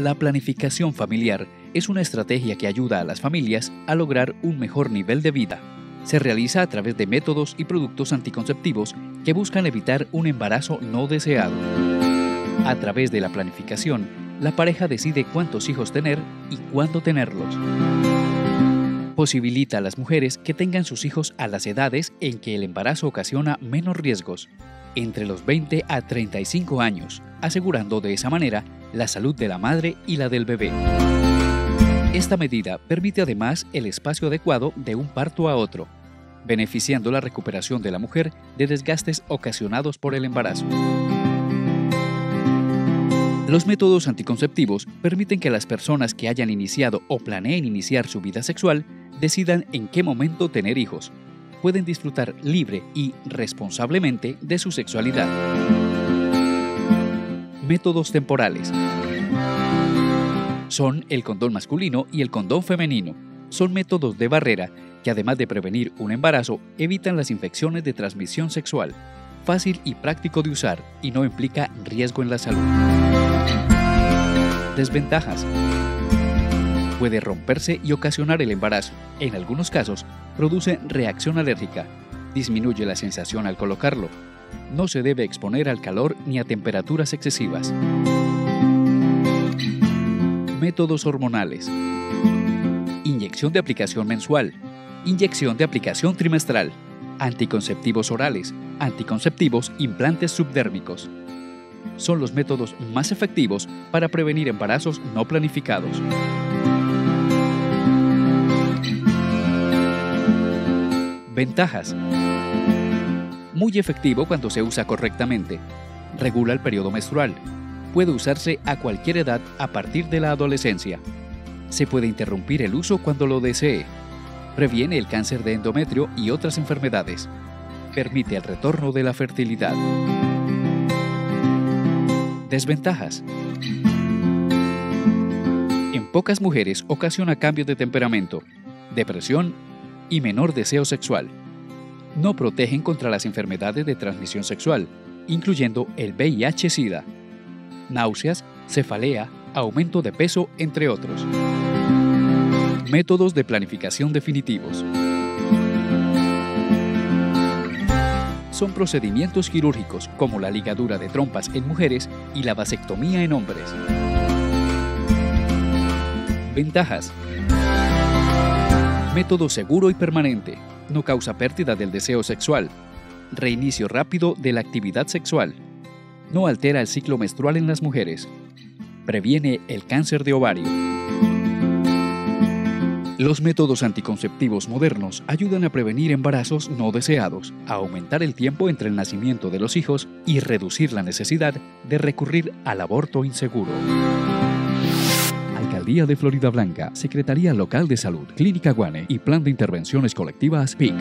La planificación familiar es una estrategia que ayuda a las familias a lograr un mejor nivel de vida. Se realiza a través de métodos y productos anticonceptivos que buscan evitar un embarazo no deseado. A través de la planificación, la pareja decide cuántos hijos tener y cuándo tenerlos. Posibilita a las mujeres que tengan sus hijos a las edades en que el embarazo ocasiona menos riesgos, entre los 20 a 35 años, asegurando de esa manera la salud de la madre y la del bebé. Esta medida permite además el espacio adecuado de un parto a otro, beneficiando la recuperación de la mujer de desgastes ocasionados por el embarazo. Los métodos anticonceptivos permiten que las personas que hayan iniciado o planeen iniciar su vida sexual decidan en qué momento tener hijos. Pueden disfrutar libre y responsablemente de su sexualidad. Métodos temporales. Son el condón masculino y el condón femenino. Son métodos de barrera que además de prevenir un embarazo, evitan las infecciones de transmisión sexual. Fácil y práctico de usar y no implica riesgo en la salud. Desventajas. Puede romperse y ocasionar el embarazo. En algunos casos, produce reacción alérgica. Disminuye la sensación al colocarlo. No se debe exponer al calor ni a temperaturas excesivas. Métodos hormonales. Inyección de aplicación mensual. Inyección de aplicación trimestral. Anticonceptivos orales. Anticonceptivos implantes subdérmicos. Son los métodos más efectivos para prevenir embarazos no planificados. Ventajas. Muy efectivo cuando se usa correctamente. Regula el periodo menstrual. Puede usarse a cualquier edad a partir de la adolescencia. Se puede interrumpir el uso cuando lo desee. Previene el cáncer de endometrio y otras enfermedades. Permite el retorno de la fertilidad. Desventajas. En pocas mujeres ocasiona cambios de temperamento, depresión y menor deseo sexual. No protegen contra las enfermedades de transmisión sexual, incluyendo el VIH-Sida, náuseas, cefalea, aumento de peso, entre otros. Métodos de planificación definitivos. Son procedimientos quirúrgicos como la ligadura de trompas en mujeres y la vasectomía en hombres. Ventajas. Método seguro y permanente. No causa pérdida del deseo sexual. Reinicio rápido de la actividad sexual. No altera el ciclo menstrual en las mujeres. Previene el cáncer de ovario. Los métodos anticonceptivos modernos ayudan a prevenir embarazos no deseados, a aumentar el tiempo entre el nacimiento de los hijos y reducir la necesidad de recurrir al aborto inseguro. De Florida Blanca, Secretaría Local de Salud, Clínica Guane y Plan de Intervenciones Colectivas PIC.